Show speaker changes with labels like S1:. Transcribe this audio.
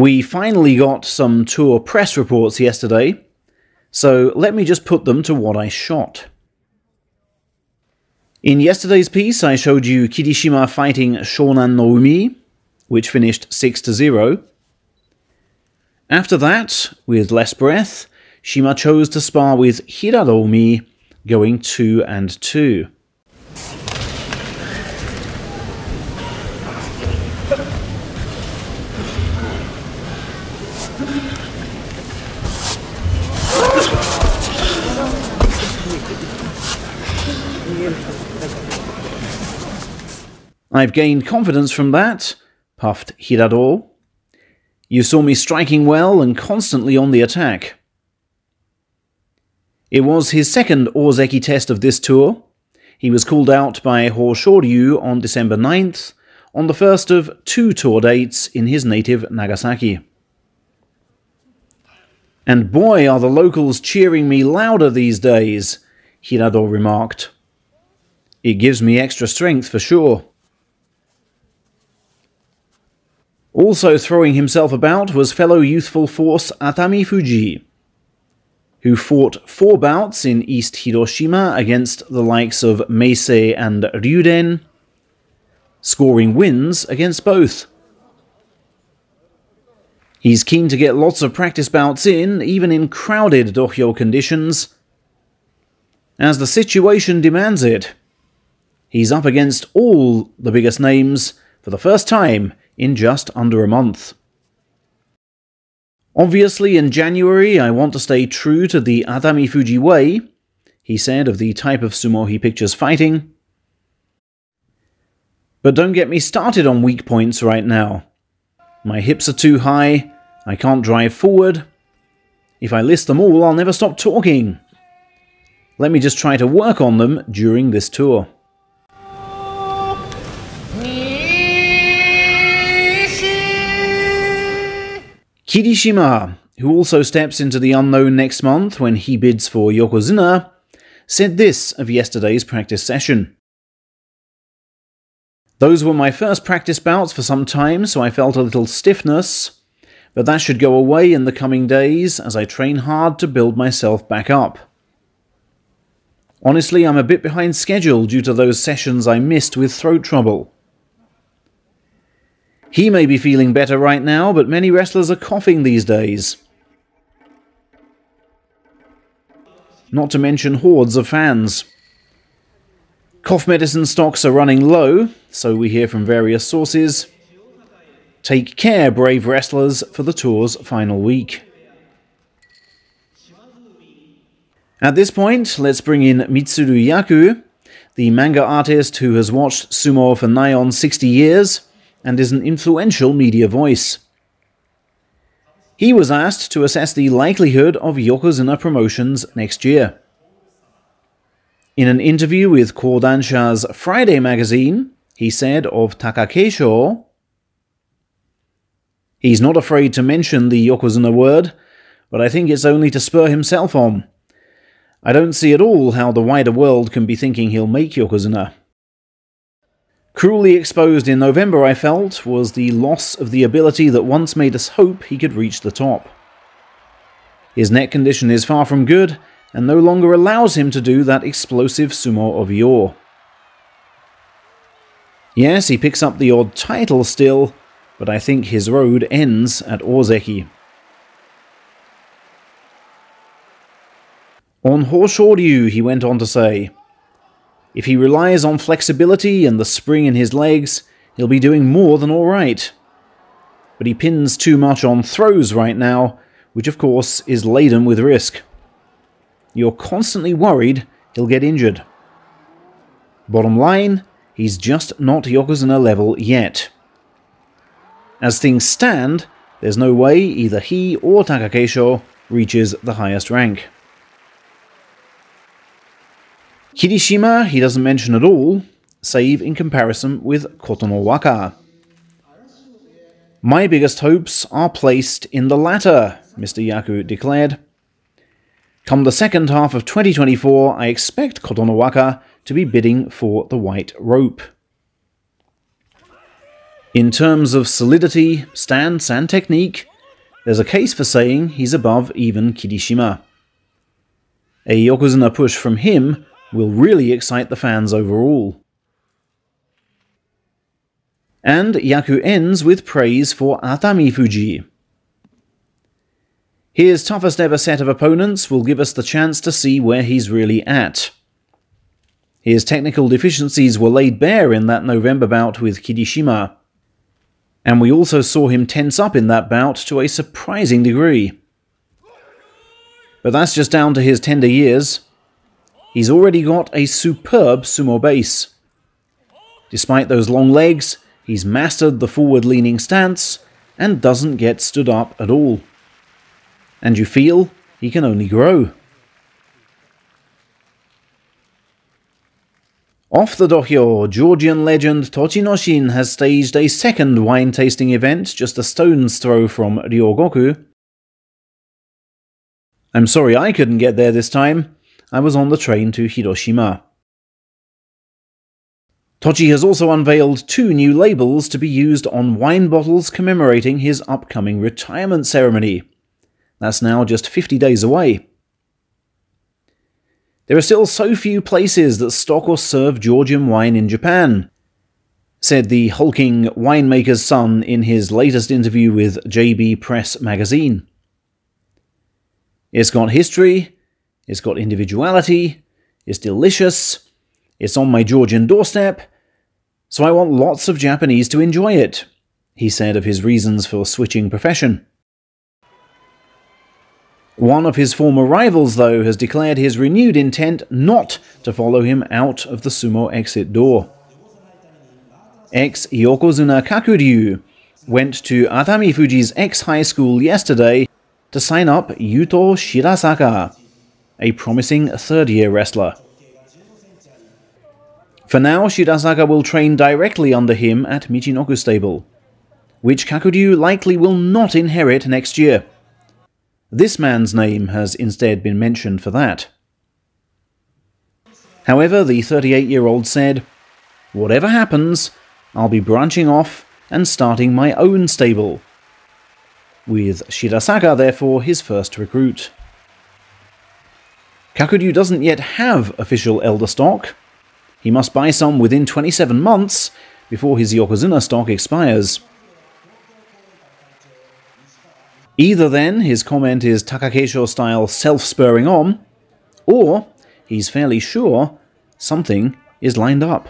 S1: We finally got some tour press reports yesterday, so let me just put them to what I shot. In yesterday's piece, I showed you Kirishima fighting Shonan no Umi, which finished 6 to 0. After that, with less breath, Shima chose to spar with Hirado Umi, going 2 and 2. I've gained confidence from that, puffed Hirado. You saw me striking well and constantly on the attack. It was his second Ozeki test of this tour. He was called out by Hoshoryu on December 9th, on the first of two tour dates in his native Nagasaki. And boy, are the locals cheering me louder these days, Hirado remarked. It gives me extra strength for sure. Also throwing himself about was fellow youthful force Atami Fuji, who fought four bouts in East Hiroshima against the likes of Meisei and Ryuden, scoring wins against both. He's keen to get lots of practice bouts in, even in crowded dohyo conditions, as the situation demands it. He's up against all the biggest names for the first time in just under a month. Obviously, in January, I want to stay true to the Atami Fuji way, he said of the type of sumo he pictures fighting. But don't get me started on weak points right now. My hips are too high, I can't drive forward. If I list them all, I'll never stop talking. Let me just try to work on them during this tour. Kirishima, who also steps into the unknown next month when he bids for Yokozuna, said this of yesterday's practice session. Those were my first practice bouts for some time, so I felt a little stiffness, but that should go away in the coming days as I train hard to build myself back up. Honestly, I'm a bit behind schedule due to those sessions I missed with throat trouble. He may be feeling better right now, but many wrestlers are coughing these days. Not to mention hordes of fans. Cough medicine stocks are running low, so we hear from various sources. Take care, brave wrestlers, for the tour's final week. At this point, let's bring in Mitsuru Yaku, the manga artist who has watched sumo for nigh on 60 years and is an influential media voice. He was asked to assess the likelihood of Yokozuna promotions next year. In an interview with Kodansha's Friday magazine, he said of Takakeisho, He's not afraid to mention the Yokozuna word, but I think it's only to spur himself on. I don't see at all how the wider world can be thinking he'll make Yokozuna. Cruelly exposed in November, I felt, was the loss of the ability that once made us hope he could reach the top. His neck condition is far from good, and no longer allows him to do that explosive sumo of yore. Yes, he picks up the odd title still, but I think his road ends at Ozeki. On Hoshoryu, he went on to say, if he relies on flexibility and the spring in his legs, he'll be doing more than alright. But he pins too much on throws right now, which of course is laden with risk. You're constantly worried he'll get injured. Bottom line, he's just not Yokozuna level yet. As things stand, there's no way either he or Takakeisho reaches the highest rank. Kirishima he doesn't mention at all, save in comparison with Kotonowaka. My biggest hopes are placed in the latter, Mr. Yaku declared. Come the second half of 2024, I expect Kotonowaka to be bidding for the white rope. In terms of solidity, stance, and technique, there's a case for saying he's above even Kirishima. A Yokozuna push from him will really excite the fans overall. And Yaku ends with praise for Atami Fuji. His toughest ever set of opponents will give us the chance to see where he's really at. His technical deficiencies were laid bare in that November bout with Kirishima, and we also saw him tense up in that bout to a surprising degree. But that's just down to his tender years. He's already got a superb sumo base. Despite those long legs, he's mastered the forward-leaning stance and doesn't get stood up at all. And you feel he can only grow. Off the dohyo, Georgian legend Tochinoshin has staged a second wine tasting event just a stone's throw from Ryogoku. I'm sorry I couldn't get there this time. I was on the train to Hiroshima. Tochi has also unveiled two new labels to be used on wine bottles commemorating his upcoming retirement ceremony. That's now just 50 days away. There are still so few places that stock or serve Georgian wine in Japan, said the hulking winemaker's son in his latest interview with JB Press magazine. It's got history, it's got individuality, it's delicious, it's on my Georgian doorstep, so I want lots of Japanese to enjoy it, he said of his reasons for switching profession. One of his former rivals, though, has declared his renewed intent not to follow him out of the sumo exit door. Ex Yokozuna Kakuryu went to Atami Fuji's ex high school yesterday to sign up Yuto Shirasaka, a promising third year wrestler. For now, Shirasaka will train directly under him at Michinoku Stable, which Kakuryu likely will not inherit next year. This man's name has instead been mentioned for that. However, the 38 year old said, Whatever happens, I'll be branching off and starting my own stable. With Shirasaka, therefore, his first recruit. Kakuryu doesn't yet have official elder stock. He must buy some within 27 months before his Yokozuna stock expires. Either then, his comment is Takakeisho style self spurring on, or he's fairly sure something is lined up.